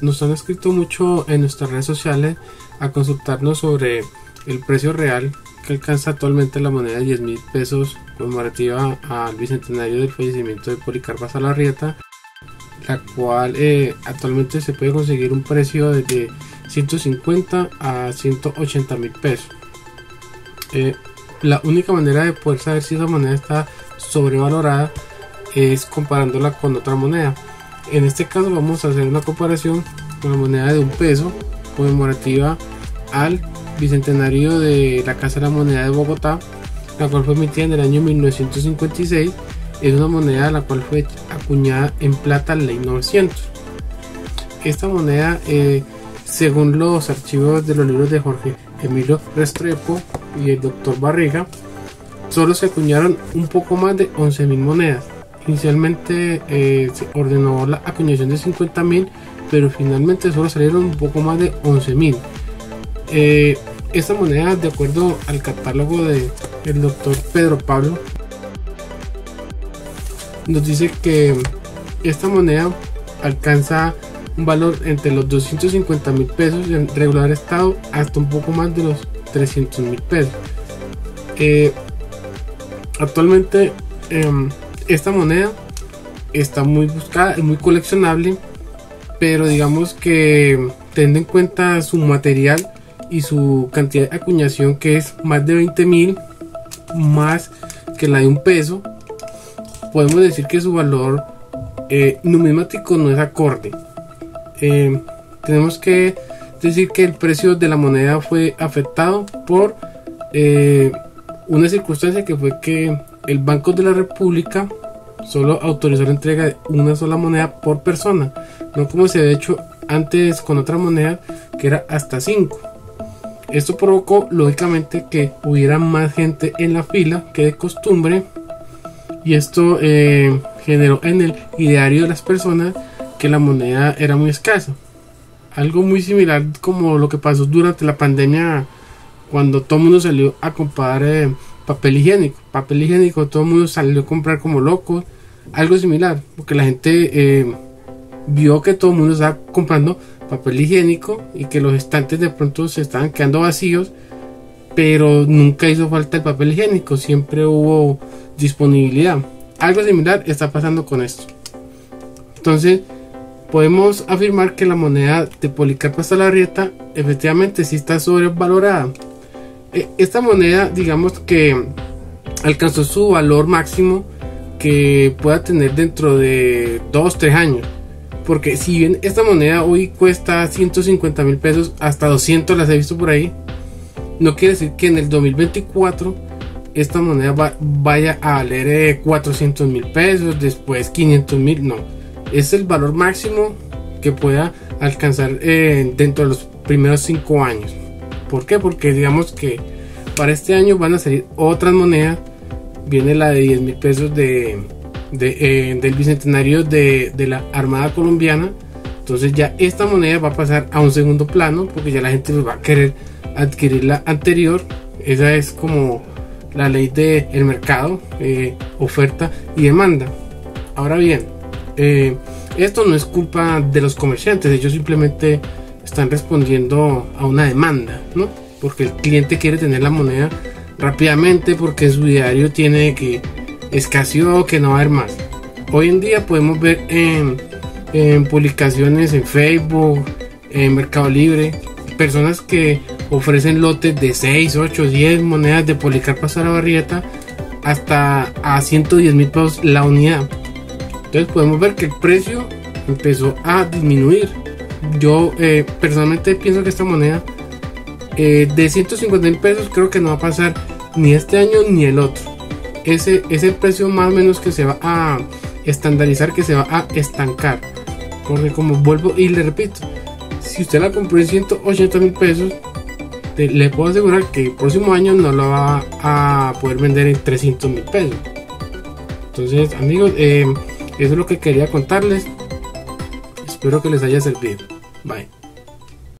Nos han escrito mucho en nuestras redes sociales a consultarnos sobre el precio real que alcanza actualmente la moneda de 10 mil pesos conmemorativa al bicentenario del fallecimiento de Policarpa Salarrieta, la cual eh, actualmente se puede conseguir un precio de 150 a 180 mil pesos. Eh, la única manera de poder saber si esa moneda está sobrevalorada es comparándola con otra moneda. En este caso vamos a hacer una comparación con la moneda de un peso conmemorativa al bicentenario de la Casa de la Moneda de Bogotá, la cual fue emitida en el año 1956. Es una moneda la cual fue acuñada en plata ley 900. Esta moneda, eh, según los archivos de los libros de Jorge Emilio Restrepo y el doctor Barriga, solo se acuñaron un poco más de 11.000 monedas. Inicialmente eh, se ordenó la acuñación de 50.000, pero finalmente solo salieron un poco más de 11.000. Eh, esta moneda, de acuerdo al catálogo del el doctor Pedro Pablo, nos dice que esta moneda alcanza un valor entre los 250 mil pesos en regular estado hasta un poco más de los 300 mil pesos. Eh, actualmente em, esta moneda está muy buscada, es muy coleccionable, pero digamos que teniendo en cuenta su material y su cantidad de acuñación que es más de 20 mil más que la de un peso, podemos decir que su valor eh, numismático no es acorde. Eh, tenemos que decir que el precio de la moneda fue afectado por eh, una circunstancia que fue que el Banco de la República solo autorizó la entrega de una sola moneda por persona, no como se había hecho antes con otra moneda que era hasta 5. Esto provocó lógicamente que hubiera más gente en la fila que de costumbre y esto eh, generó en el ideario de las personas que la moneda era muy escasa. Algo muy similar como lo que pasó durante la pandemia cuando todo mundo salió a comprar eh, papel higiénico. Papel higiénico, todo el mundo salió a comprar como locos. Algo similar, porque la gente eh, vio que todo el mundo estaba comprando papel higiénico y que los estantes de pronto se estaban quedando vacíos, pero nunca hizo falta el papel higiénico, siempre hubo disponibilidad. Algo similar está pasando con esto. Entonces, podemos afirmar que la moneda de Policarpa Salarrieta efectivamente sí está sobrevalorada. E, esta moneda, digamos que alcanzó su valor máximo que pueda tener dentro de 2-3 años. Porque si bien esta moneda hoy cuesta 150 mil pesos, hasta 200 las he visto por ahí, no quiere decir que en el 2024 esta moneda vaya a valer 400 mil pesos, después 500 mil, no. Es el valor máximo que pueda alcanzar eh, dentro de los primeros 5 años. ¿Por qué? Porque digamos que para este año van a salir otras monedas. Viene la de 10 mil pesos de, eh, del bicentenario de, la Armada Colombiana. Entonces ya esta moneda va a pasar a un segundo plano porque ya la gente va a querer adquirir la anterior. Esa es como la ley del el mercado, eh, oferta y demanda. Ahora bien, eh, esto no es culpa de los comerciantes, ellos simplemente están respondiendo a una demanda, ¿no? Porque el cliente quiere tener la moneda rápidamente porque su diario tiene que escaseó, que no va a haber más. Hoy en día podemos ver en, publicaciones en Facebook, en Mercado Libre, personas que ofrecen lotes de 6, 8, 10 monedas de Policarpa Barrieta hasta a 110 mil pesos la unidad. Entonces podemos ver que el precio empezó a disminuir. Yo eh, personalmente pienso que esta moneda eh, de 150 mil pesos creo que no va a pasar ni este año ni el otro ese es el precio más o menos que se va a estandarizar, que se va a estancar. Porque como vuelvo y le repito, si usted la compró en 180 mil pesos, le puedo asegurar que el próximo año no la va a poder vender en 300 mil pesos. Entonces amigos, eh, eso es lo que quería contarles. Espero que les haya servido. Bye.